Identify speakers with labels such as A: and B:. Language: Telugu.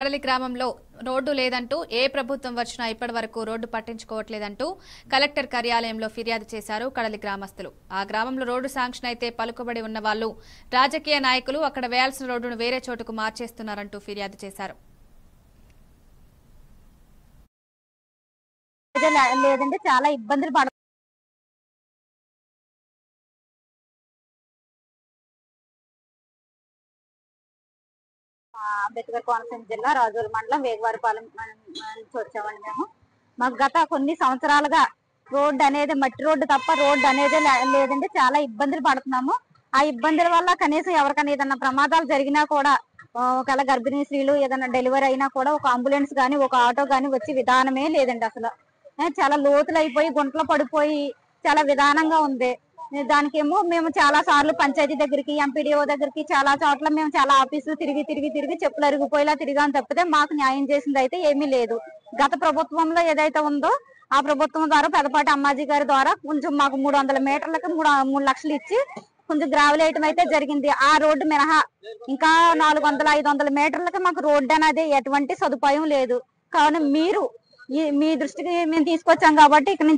A: కడలి గ్రామంలో రోడ్డు లేదంటూ ఏ ప్రభుత్వం వచ్చినా ఇప్పటి వరకు రోడ్డు పట్టించుకోవట్లేదంటూ కలెక్టర్ కార్యాలయంలో ఫిర్యాదు చేశారు కడలి గ్రామస్తులు. ఆ గ్రామంలో రోడ్డు శాంక్షన్ అయితే పలుకుబడి ఉన్న వాళ్ళు రాజకీయ నాయకులు అక్కడ వేయాల్సిన రోడ్డును వేరే చోటుకు మార్చేస్తున్నారంటూ ఫిర్యాదు చేశారు.
B: లేదంటే చాలా ఇబ్బందులు అంబేద్కర్ కోనసీమ జిల్లా రాజోలు మండలం వేగవారిపాలెం నుంచి వచ్చామండి మేము. మాకు గత కొన్ని సంవత్సరాలుగా రోడ్డు అనేది మట్టి రోడ్డు తప్ప రోడ్డు అనేది లే- చాలా ఇబ్బందులు పడుతున్నాము. ఆ ఇబ్బందుల వల్ల కనీసం ఎవరికైనా ఏదైనా ప్రమాదాలు జరిగినా కూడా ఒకవేళ గర్భిణీ స్త్రీలు ఏదైనా డెలివరీ అయినా కూడా ఒక అంబులెన్స్ కానీ ఒక ఆటో కానీ వచ్చే విధానమే లేదండి అసలు. చాలా లోతులు అయిపోయి గుంటలు పడిపోయి చాలా విధానంగా ఉంది. దానికేమో మేము చాలా సార్లు పంచాయతీ దగ్గరికి ఎంపీడీఓ దగ్గరికి చాలా చోట్ల మేము చాలా ఆఫీసులు తిరిగి తిరిగి తిరిగి చెప్పులు అరిగిపోయేలా తిరిగాను తప్పితే మాకు న్యాయం చేసింది అయితే ఏమీ లేదు. గత ప్రభుత్వంలో ఏదైతే ఉందో ఆ ప్రభుత్వం ద్వారా పెదపాటి అమ్మాజీ గారి ద్వారా కొంచెం మాకు మూడు వందల మీటర్లకి మూడు మూడు లక్షలు ఇచ్చి కొంచెం గ్రావెల్ వేయటం అయితే జరిగింది. ఆ రోడ్డు మినహా ఇంకా నాలుగు వందల ఐదు వందల మీటర్లకి మాకు రోడ్డు అనేది ఎటువంటి సదుపాయం లేదు. కావున మీరు మీ దృష్టికి మేము తీసుకొచ్చాం కాబట్టి ఇక్కడ నుంచి